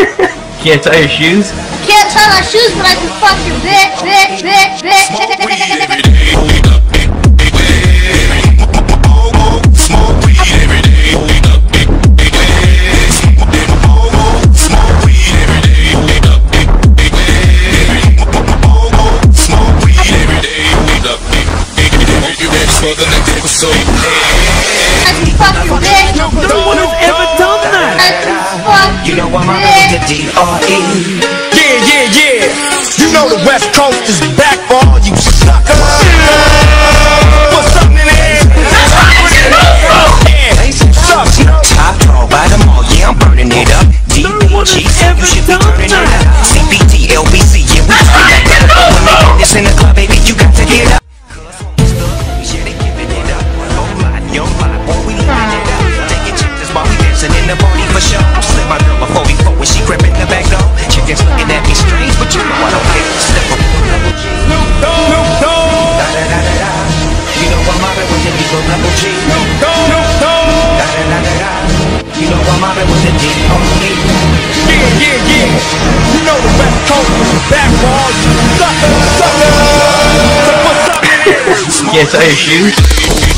Can't tie your shoes? Can't tie my shoes, but I can fuck your bitch, bitch, bitch, bitch. I can fuck your bitch. The West Coast is back for all you suckers. Put something in the air. Yeah, you know. Top dog by the mall, yeah, I'm burning it up. one has DPG, ever you should be Yeah, yeah, yeah. Your shoes?